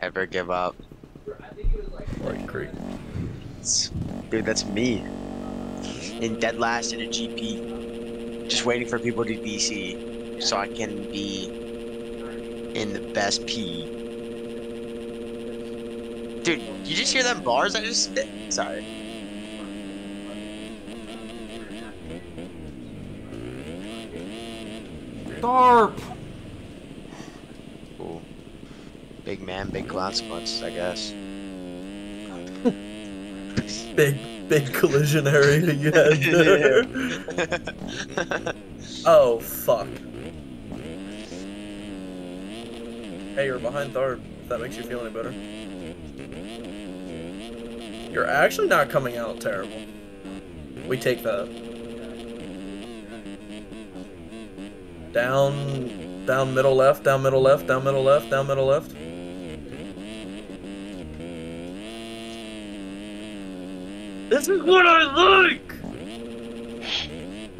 Ever give up? Like Creek. Dude, that's me. In dead last in a GP, just waiting for people to DC, so I can be in the best P. Dude, you just hear them bars I just spit? Sorry. Tharp! Big man, big consequences, I guess. Big, big collision area you had there. oh, fuck. Hey, you're behind Tharp, if that makes you feel any better. You're actually not coming out terrible. We take that. Down, down middle left, down middle left, down middle left, down middle left. This is what I like!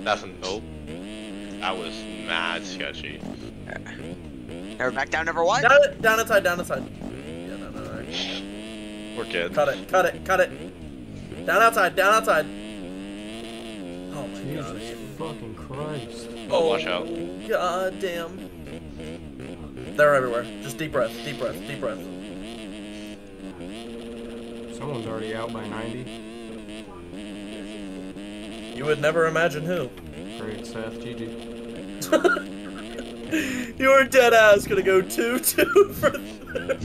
That's a nope. That was mad sketchy. Never back down, never what? Down, down inside, down inside. Yeah, no, no, no. We're good. Cut it, cut it, cut it. Down outside, down outside. Oh my god. Fucking Christ. Oh, watch out. God damn. They're everywhere. Just deep breath, deep breath, deep breath. Someone's already out by 90. You would never imagine who. Great, Seth. GG. you were dead ass gonna go 2 2 for third.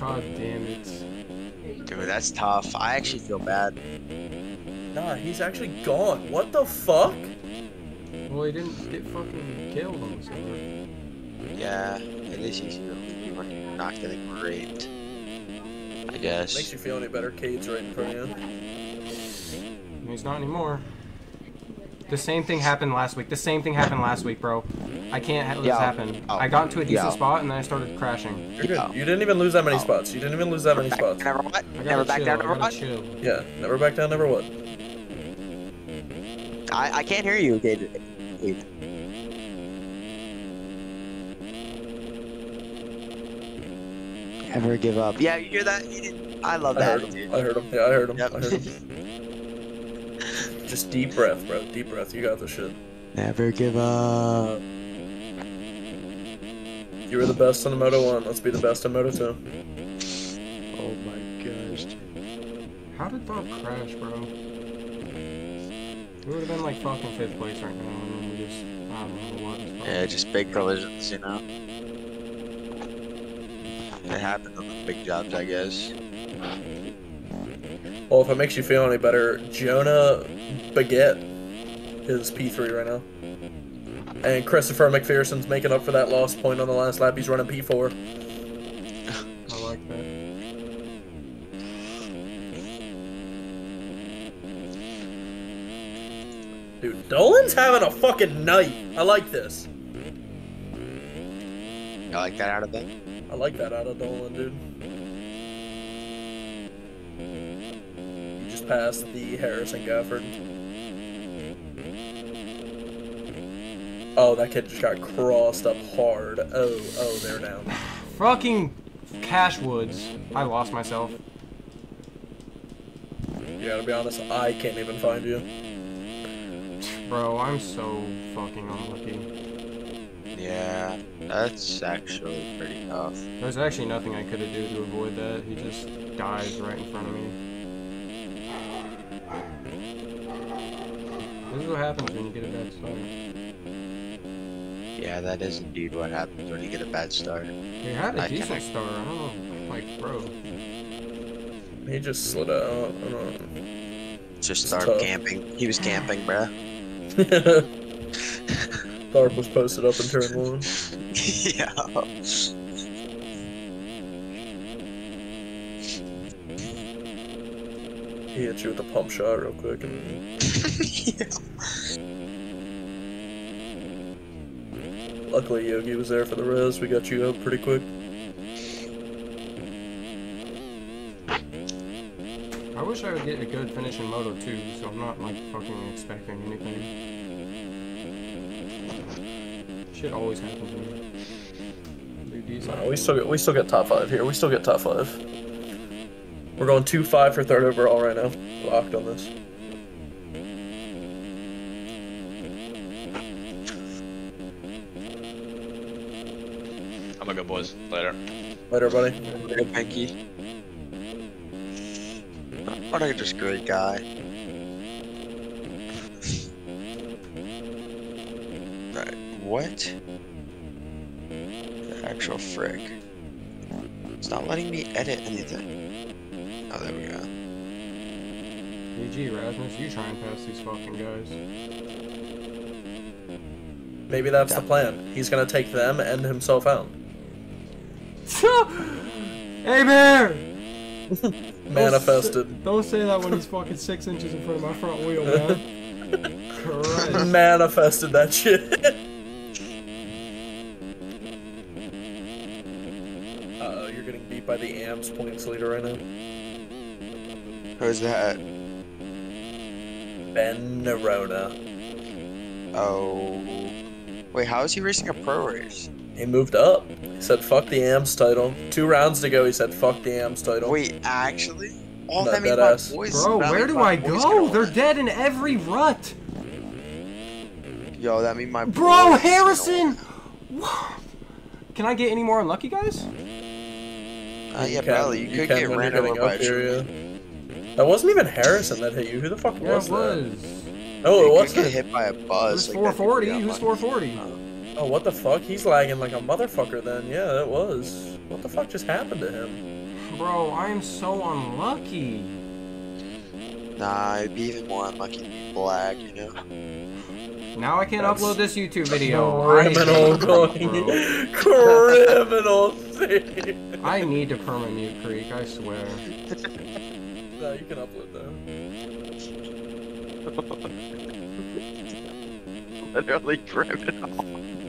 God damn it. Dude, that's tough. I actually feel bad. Nah, he's actually gone. What the fuck? Well, he didn't get fucking killed on the server. Yeah, it is easier when you were not getting raped. I guess. Makes you feel any better. Cade's right in front of you. He's not anymore. The same thing happened last week. The same thing happened last week, bro. I can't let this Yeah. happen. Oh. I got into a decent Yeah. spot and then I started crashing. You're good. Yeah. You didn't even lose that many Oh. spots. You didn't even lose that many Back- spots. Never what? I Never back chill, down, never what? chill. Yeah, never back down, never what. I, I can't hear you, Gage. Gage. Never give up. Yeah, you hear that? I love I that. heard I heard him. Yeah, I heard him. Yep. I heard him. Just deep breath, bro. Deep breath. You got this shit. Never give up. You were the best in the Moto 1. Let's be the best in Moto 2. Oh my gosh. How did Bob crash, bro? We would have been like fucking fifth place right now, and we just I don't know what. is wrong. Yeah, just big collisions, you know. It happened on the big jobs, I guess. Well, if it makes you feel any better, Jonah Baguette is P3 right now. And Christopher McPherson's making up for that lost point on the last lap. He's running P4. I like that. Dude, Dolan's having a fucking night. I like this. You like that out of them? I like that out of Dolan, dude. You just passed the Harrison Gafford. Oh, that kid just got crossed up hard. Oh, oh, they're down. Fucking Cash Woods. I lost myself. You gotta be honest, I can't even find you. Bro, I'm so fucking unlucky. Yeah, that's actually pretty tough. There's actually nothing I could have done to avoid that. He just dies right in front of me. Is what happens when you get a bad start. Yeah, that is indeed what happens when you get a bad start. He had a I decent kinda- start. I don't know. Like, bro. He just slid out. I don't know. Just It's start camping. He was camping, bruh. Tharp was posted up in turn one. yeah. He hit you with a pump shot real quick and luckily Yogi was there for the res. We got you up pretty quick. I wish I would get a good finish in Moto 2, so I'm not, like, fucking expecting anything. Shit always happens to me. Do No, we still get we still get top five here. We still get top five. We're going two five for third overall right now. Locked on this. I'm gonna go, boys. Later. Later, buddy. Little Pinky. What a just great guy. Right. What? The actual frick. It's not letting me edit anything. GG, Rasmus, you try and pass these fucking guys. Maybe that's the plan. He's gonna take them and himself out. hey, Bear! Manifested. Don't say that when he's fucking six inches in front of my front wheel, man. Christ. Manifested that shit. Uh-oh, you're getting beat by the AMS points leader right now. Who's that? Ben Nerona. Oh. Wait, how is he racing a pro race? He moved up. He said, fuck the AMS title. Two rounds to go, he said, fuck the AMS title. Wait, actually? Oh, No, that means dead my ass. boys. Bro, that where do I go? gonna They're win. dead in every rut. Yo, that means my Bro, Harrison! Can I get any more unlucky guys? Uh, yeah, can- probably. You, could can get when ran you're over by a tree. yeah. That wasn't even Harrison that hit you. Who the fuck Yeah, was it that? was. Oh, You it could was get hit by a bus. Who's like, 440? pretty Who's 440? Oh, what the fuck? He's lagging like a motherfucker then. Yeah, it was. What the fuck just happened to him? Bro, I am so unlucky. Nah, it'd be even more unlucky to black, you know? Now I can't That's upload this YouTube video. I Criminal going. Criminal thing. I need to perma mute Creek, I swear. No, you can upload that. Literally criminal. Uh,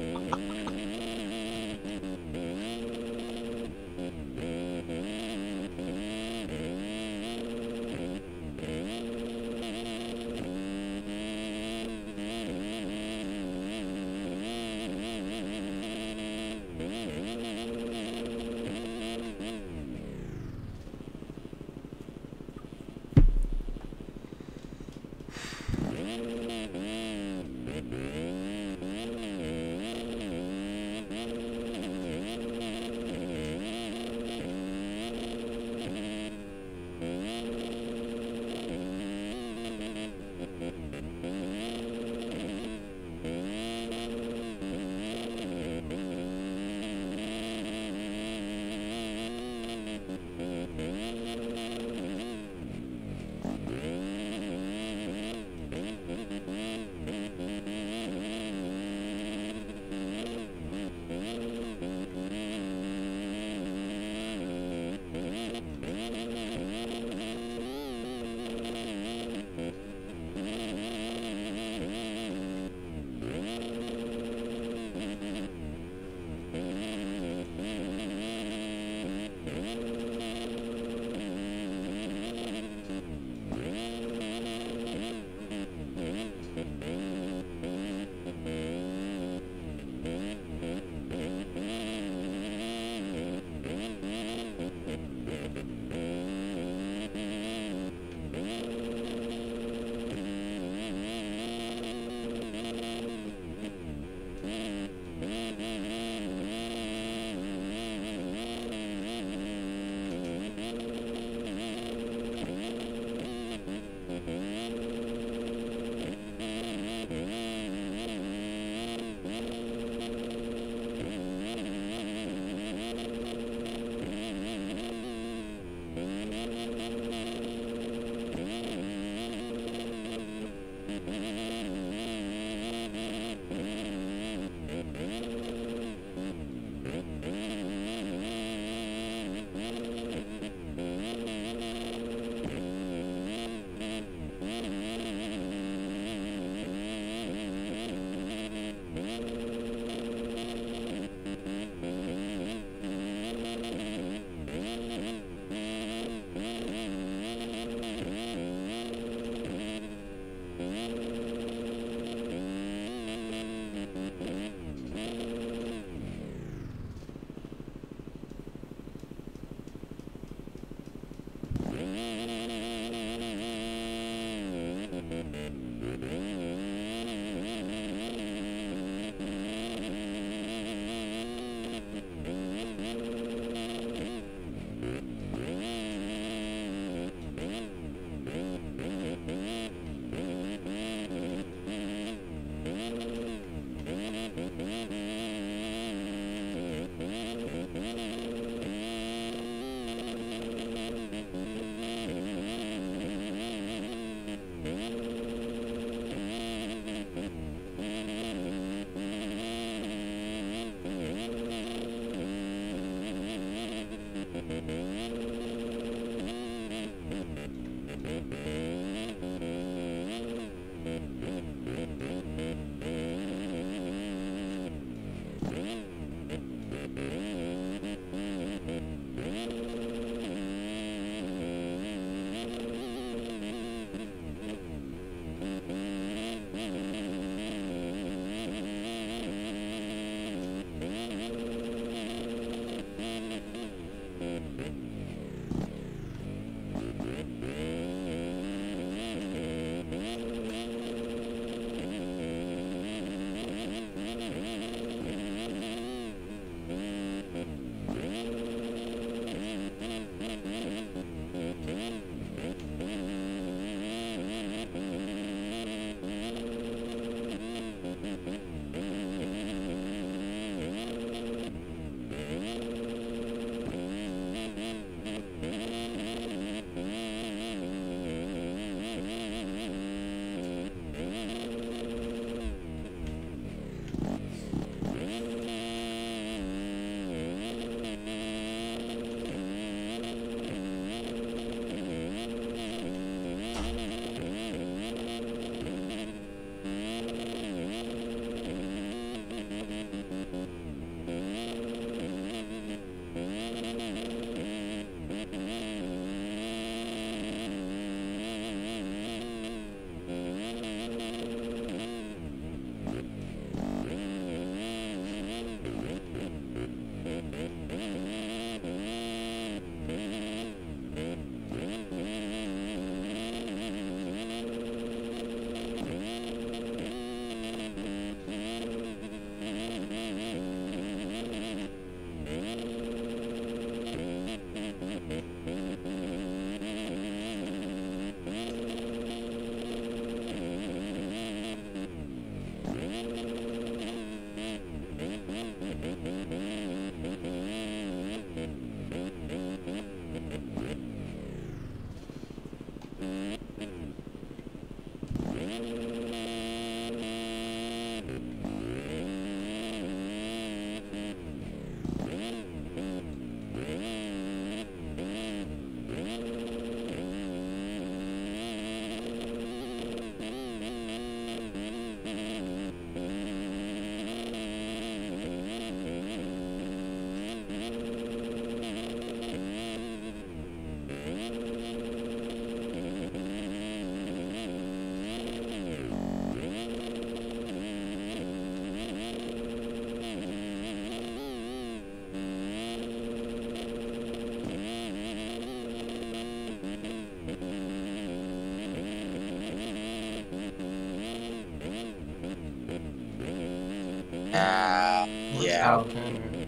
yeah. Top 10, right?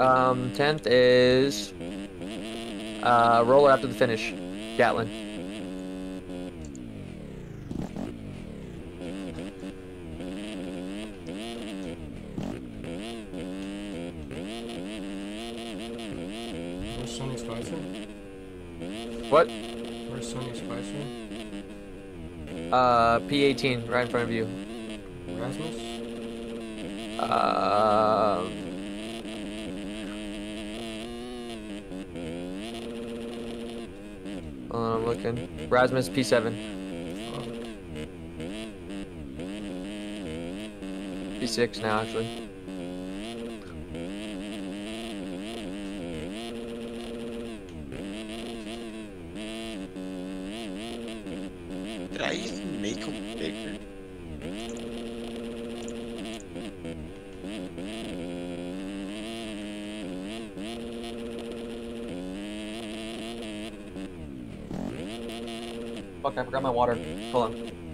Um, tenth is uh, roller after the finish, Gatlin. Where's Sonny Spicer? What? Where's Sonny Spicer? Uh, P18, right in front of you. Rasmus P7, Oh, P6 now actually. Forgot my water. Hold on.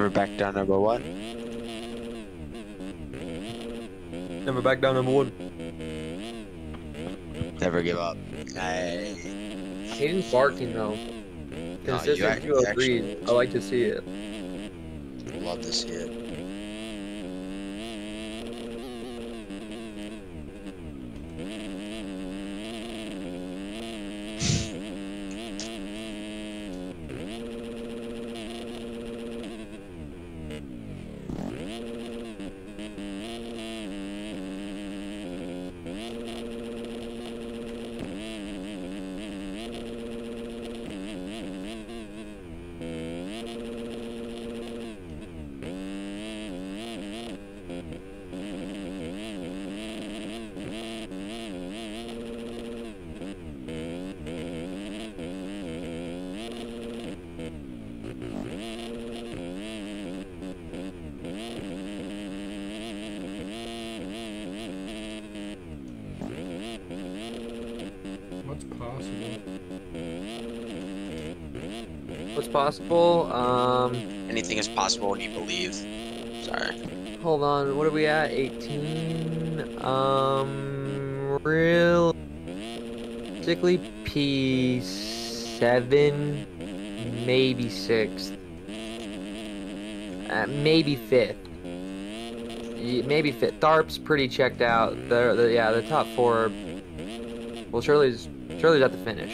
Never back down number one. Never back down number one. Never give up. I, Hayden's barking though. No, Consistent you act- you a actually- oh I like to see it. love to see it. Possible? Um, Anything is possible when you believe. Sorry. hold on. What are we at? 18. Um, realistically, P7, maybe sixth, uh, maybe fifth. Maybe fifth. Tharp's pretty checked out. The, the yeah, the top four. Well, Shirley's Shirley's at the finish.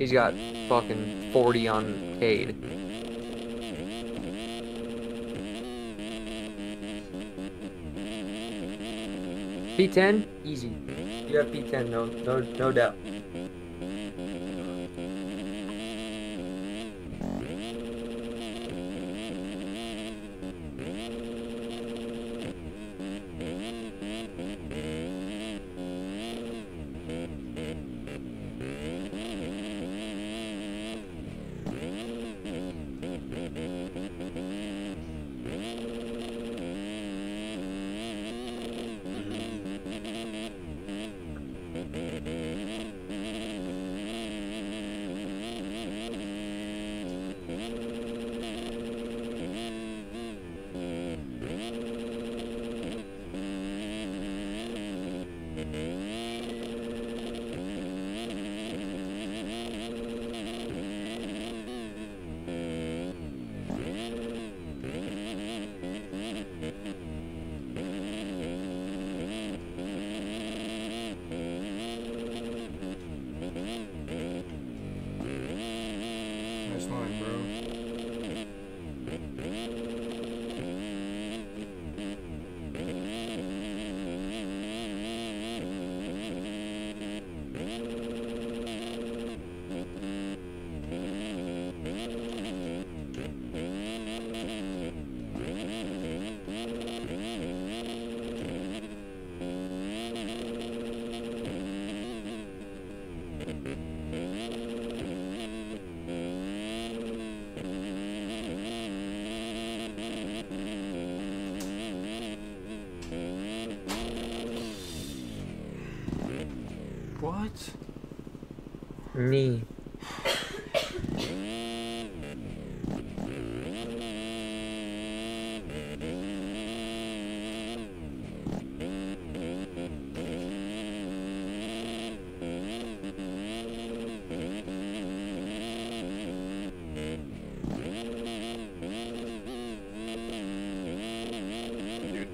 He's got fucking 40 unpaid. P10, easy. You have P10, no, no, no doubt. Knee.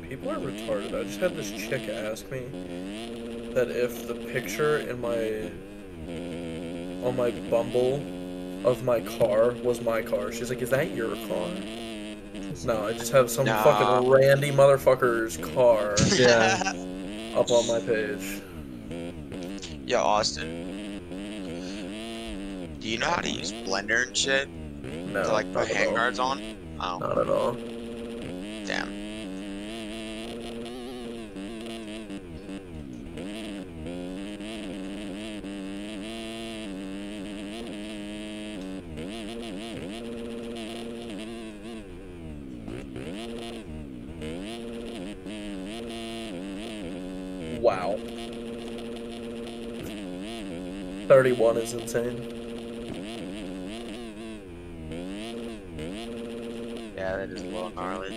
People are retarded. I just had this chick ask me that if the picture in my Oh, on my Bumble of my car was my car. She's like, "Is that your car?" No, I just have some Nah. fucking randy motherfucker's car Yeah. up on my page. Yo, Austin. Do you know how to use Blender and shit No, to like put handguards on? Oh, Not at all. 31 is insane. Yeah, that is a little gnarly.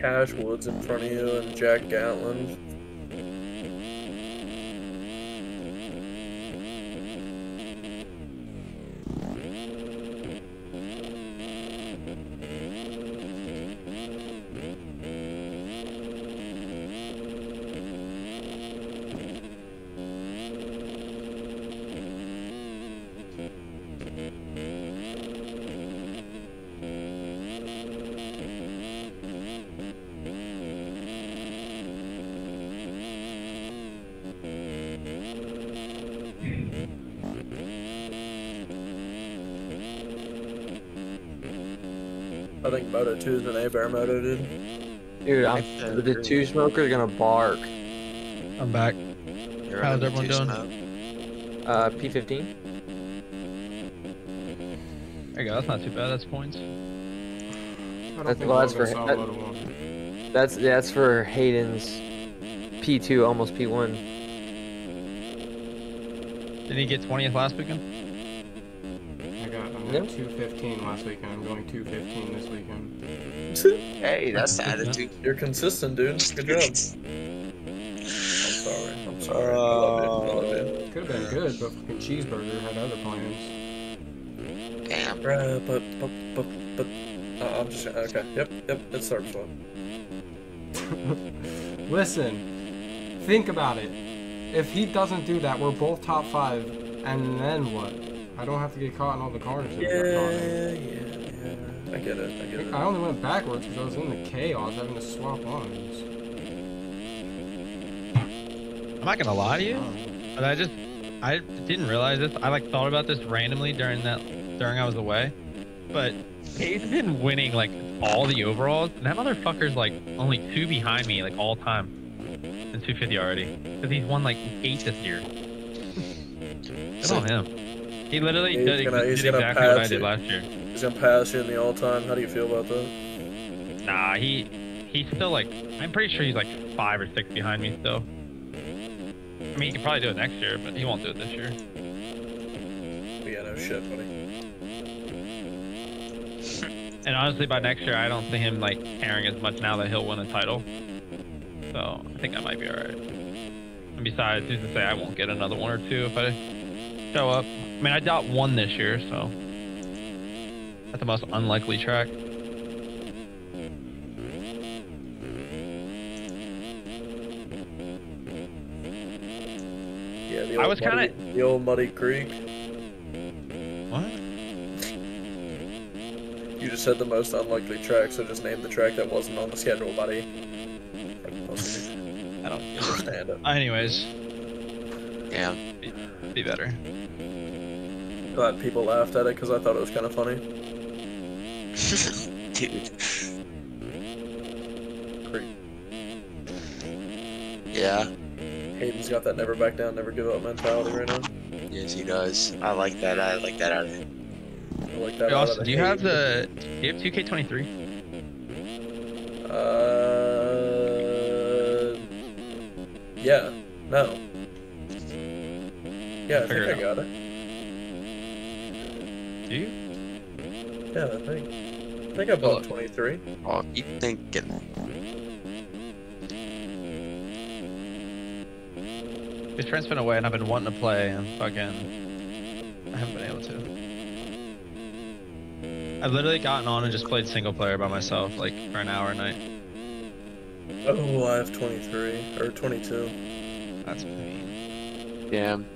Cash Woods in front of you and Jack Gatlin I think Moto 2 is an A Bear Moto, dude. Dude, I'm, the two smokers gonna bark. I'm back. You're How's everyone doing? smoke. Uh, P15. There you go. That's not too bad. That's points. That's- well, that's for- that- That's yeah, that's for Hayden's P2, almost P1. Did he get 20th last weekend? I got I'm Yeah. at 215 last weekend. I'm going 215 this weekend. Hey, that's the attitude. You're consistent, dude. Good job. I'm sorry. I'm sorry. I love you. I love you. Could have been good, but fucking cheeseburger had other plans. Damn. Bruh, but, but, but, but. Uh, I'm just. Okay. Yep, yep. It starts slow. Listen, think about it. If he doesn't do that, we're both top five And then what? I don't have to get caught in all the corners. Yeah, got caught in. yeah, yeah. I get it. I get it. I only went backwards because I was in the chaos having to swap lines. I'm not gonna lie to you, but I just I didn't realize this. I like thought about this randomly during that during I was away, but he's been winning like all the overalls, and that motherfucker's like only two behind me like all time in 250 already, because he's won like eight this year. Good on him. He literally He's did, gonna- did he's gonna exactly what I pass did last year. He's gonna pass you in the all time. How do you feel about that? Nah, he he's still like I'm pretty sure he's like five or six behind me still. I mean, he can probably do it next year, but he won't do it this year. But yeah, no shit, buddy. And honestly, by next year, I don't see him like caring as much now that he'll win a title. So I think I might be alright. And besides, who's to say I won't get another one or two if I show up? I mean, I doubt one this year, so that's the most unlikely track. Yeah, the I old was kinda- muddy, the old muddy creek. What? You just said the most unlikely track, so just name the track that wasn't on the schedule, buddy. I don't. Understand it. Anyways, Yeah. be better. Glad people laughed at it because I thought it was kind of funny. Dude. Creek. Yeah. Hayden's got that never back down, never give up mentality right now. Yes, he does. I like that. I like that out of him. I like that. Hey, Austin, do you have the? Do you have 2K23? Uh. Yeah. No. Yeah, I Figure think I got it. Do you? Yeah, I think. I think I bought 23. Oh, you thinking? His friend's been away, and I've been wanting to play, and fucking, I haven't been able to. I've literally gotten on and just played single player by myself, like for an hour a night. Oh, I have 23 or 22. That's pain. Damn.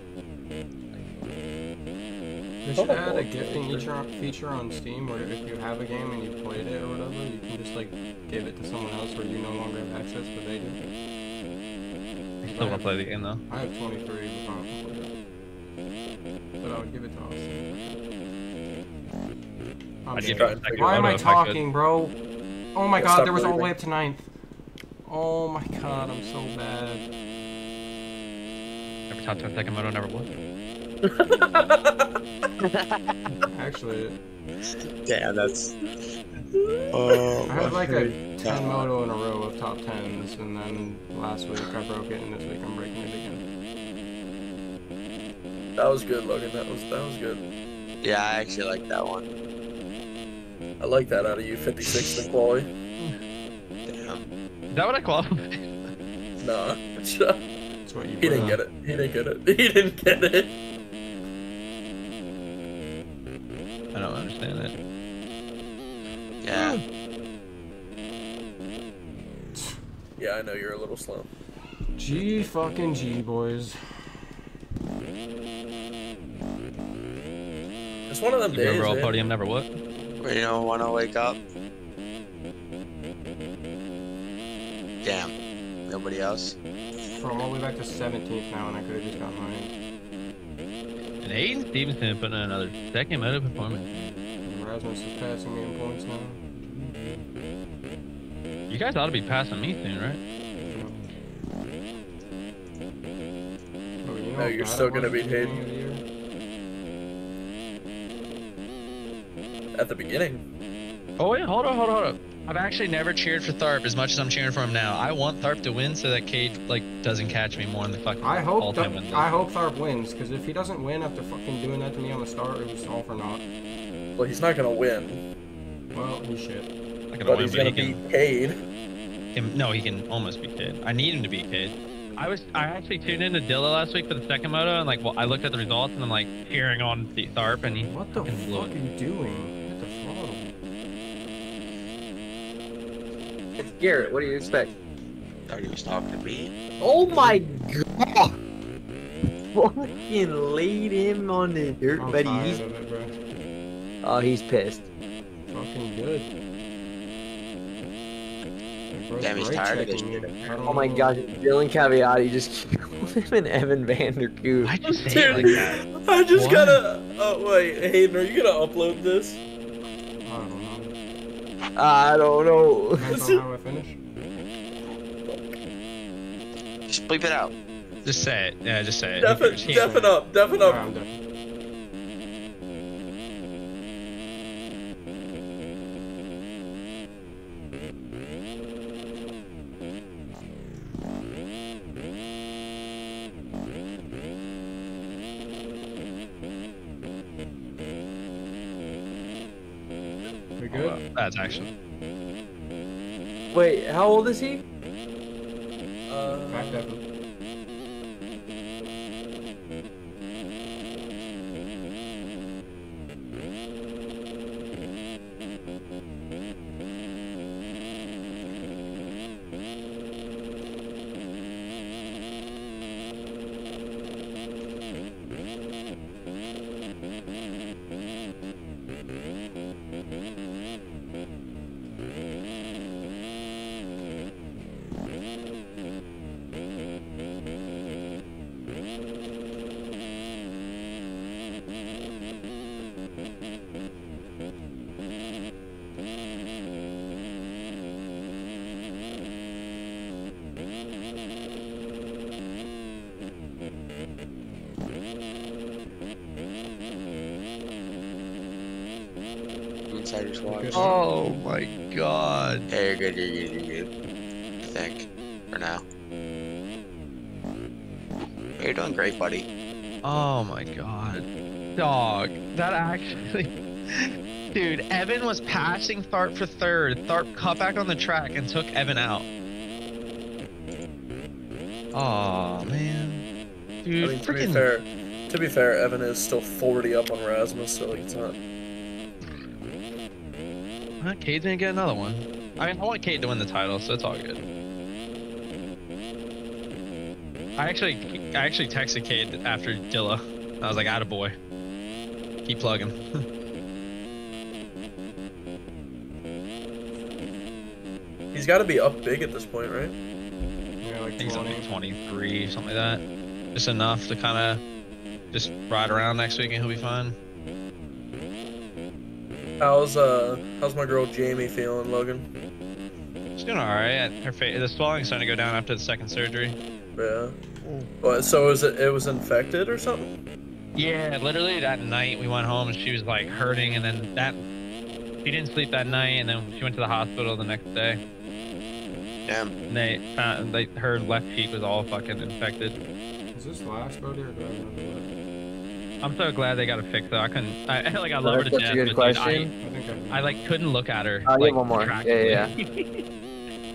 They should add a gifting feature feature on Steam where if you have a game and you played it or whatever, you can just like give it to someone else where you no longer have access, but they do. I still want to play the game though. I have 23 before I completed it. But I would give it to Austin. I'm I'd give sorry. you a second Why am I if I talking, bro? Oh my Yeah, god, there was all the way up to ninth. Oh my god, I'm so bad. Every top 10 second moto never would. Actually, Damn, that's. Oh, I had like a 10 God. moto in a row of top 10s, and then last week I broke it, and this week I'm breaking it again. That was good, Logan. That was that was good. Yeah, I actually like that one. I like that out of you, 56 in quality. Damn. Is that what I qualified? Nah, he That's what you put didn't on. get it. He didn't get it. He didn't get it. Understand it. Yeah. Yeah, I know you're a little slow. G fucking G, boys. It's one of them Your days. overall eh? podium never would. Wait, you don't want to wake up? Damn. Nobody else? From all the way back to 17th now, and I could have just got mine. And Aiden Stevenson putting in another second moto performance. Rasmus is passing me in points now. You guys ought to be passing me soon, right? Bro, you know, no, you're still gonna be beat at the beginning Hayden. of the year? At the beginning. Oh wait, hold on, hold on, hold on. I've actually never cheered for Tharp as much as I'm cheering for him now. I want Tharp to win so that Cade like doesn't catch me more in the fucking I hope all-time Th- I hope Tharp wins, because if he doesn't win after fucking doing that to me on the start, it was all for naught. Well, he's not gonna win, Well, he should. Not gonna but win, he's but gonna he beat can, Cade. him- No, he can almost beat Cade. I need him to beat Cade. I was I actually tuned into Dilla last week for the second moto and like well, I looked at the results and I'm like cheering on the Tharp and he What the fucking fuck it. are you doing? What the fuck? It's Garrett. What do you expect? Thought he was talking to me. Oh my god! fucking laid him on the dirt, I'm buddy. Oh, he's pissed. Fucking good. Damn, he's tired of this shit. you. I don't Oh my god, Dylan Caviati just killed him and Evan Vanderkoop. Why'd you Dude. like that? I just What? gotta. Oh wait, Hayden, are you gonna upload this? I don't know. I don't know. How I finish. Just bleep it out. Just say it. Yeah, just say it. Def it, Can't- def it up, def up. I'm done. We good? That's actually. Wait, how old is he? Insider's watch. Oh my god. Yeah, you're good, you're good, you're good. I think. For now. You're doing great, buddy. Oh my god. Dog. That actually. Dude, Evan was passing Tharp for third. Tharp cut back on the track and took Evan out. Oh man. I Dude, mean, to be freaking. fair, to be fair, Evan is still 40 up on Rasmus, so like it's not. Huh, Cade's gonna get another one. I mean, I want Cade to win the title, so it's all good. I actually, I actually texted Cade after Dilla. I was like, "Atta boy, keep plugging." He's got to be up big at this point, right? Yeah, I like think he's 20. like 23, something like that. Just enough to kind of just ride around next week, and he'll be fine. How's uh, how's my girl Jamie feeling, Logan? She's doing all right. Her face, the swelling's starting to go down after the second surgery. Yeah. What? So is it? It was infected or something? Yeah, literally that night we went home and she was like hurting, and then that she didn't sleep that night, and then she went to the hospital the next day. Damn. And they found like her left cheek was all fucking infected. Is this last Bodie or I'm so glad they got it fixed though. I couldn't. I like I love her to That's death. a good but, dude. I I, I, I like couldn't look at her. I'll like, give one more. Yeah, yeah, attractively.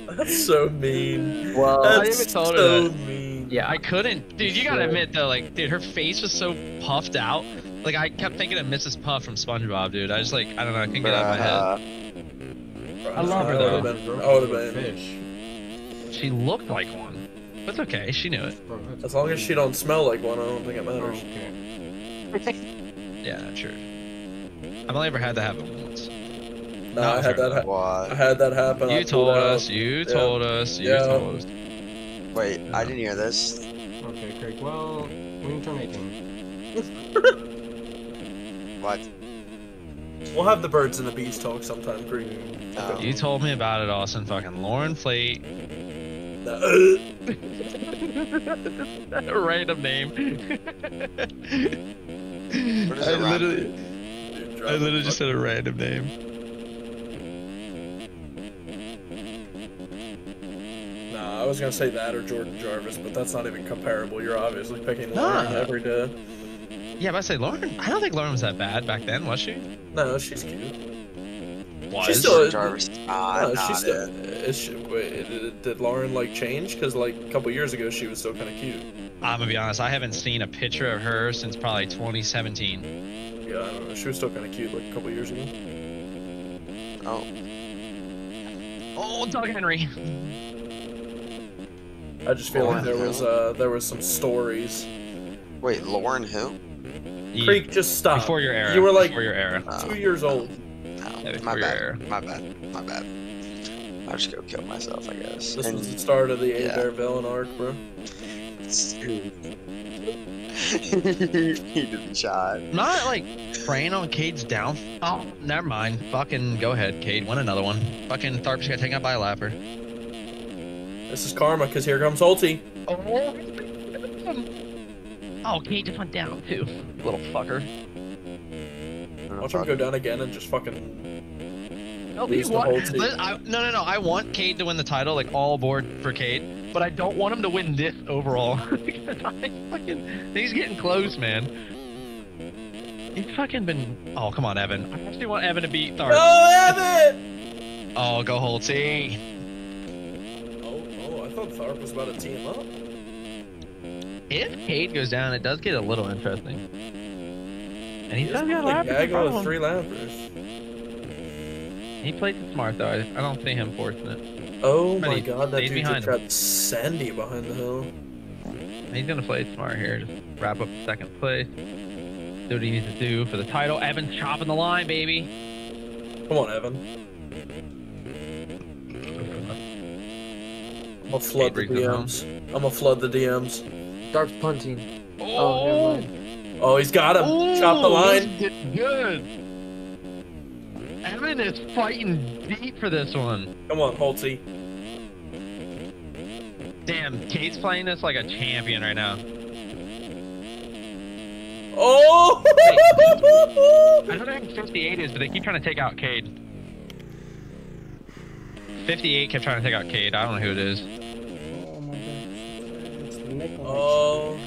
That's so mean. Well, I That's even told her so that. mean. yeah. I couldn't, dude. You gotta Sure. admit though, like, dude, her face was so puffed out. Like I kept thinking of Mrs. Puff from SpongeBob, dude. I just like I don't know, I couldn't get it out of my head. I love her, I though. would've been. I would have been. Fish. She looked like one. That's okay. She knew it. As long as she don't smell like one, I don't think it matters. Okay. Yeah, sure. I've only ever had to happen once. No, No, I had fair that. Ha- What? I had that happen. I You pulled told us. You told us. You Yeah. told us. Wait, I didn't hear this. Okay, Craig. Well, when you turn 18. What? We'll have the birds and the bees talk sometime, Green. Oh. You told me about it, Austin. Fucking Lauren Flate. Random name. I literally, I literally just said a random name. Nah, I was gonna say that or Jordan Jarvis, but that's not even comparable. You're obviously picking Nah. Lauren every day. Yeah, but I say Lauren. I don't think Lauren was that bad back then, was she? No, she's cute. Was. She's still- Jarvis. Ah, no, she's still. Is she, wait, did, did Lauren like change? Because like a couple years ago, she was still kind of cute. I'm gonna be honest. I haven't seen a picture of her since probably 2017. Yeah, I don't know. She was still kind of cute like a couple years ago. Oh, Oh, Doug Henry. I just feel like there Lauren was uh there was some stories Wait, Lauren who? You- Creek, just stop. Before your era. You were like before your era. Two years old. Oh, my before bad. era. My bad. My bad. I'll just go kill myself, I guess. This And- was the start of the A yeah. Bear villain arc, bro. he didn't shot. I'm not like praying on Cade's down. Oh, never mind. Fucking go ahead, Cade. Win another one. Fucking Tharp just got taken out by a lapper. This is karma, cause here comes Ulti. Oh. oh, Cade just went down too. Little fucker. Watch him go down again and just fucking. No, Lose you the want- whole I- no, no, no. I want Cade to win the title, like all aboard for Cade, but I don't want him to win this overall. because I fucking, he's getting close, man. He's fucking been. Oh, come on, Evan. I actually want Evan to beat Tharp. Oh, Evan! Oh, go Holtzy. Oh, oh, I thought Tharp was about to team up. If Cade goes down, it does get a little interesting. And he's He got a like lap in Gaga front with three lappers. He played it smart though. I, I don't see him forcing it. Oh But my god, that dude behind just got Sandy behind the hill. He's gonna play it smart here. Just wrap up second place. Do what he needs to do for the title. Evan's chopping the line, baby. Come on, Evan. I'm gonna flood the brings it home. DMs. I'm gonna flood the DMs. Dark's punting. Oh, never oh! mind. Oh, he's got him. Chop the line. Good. Evan is fighting deep for this one. Come on, Holtzy. Damn, Kate's playing this like a champion right now. Oh! I don't know who 58 is, but they keep trying to take out Cade. 58 kept trying to take out Cade. I don't know who it is. Oh my god. It's the oh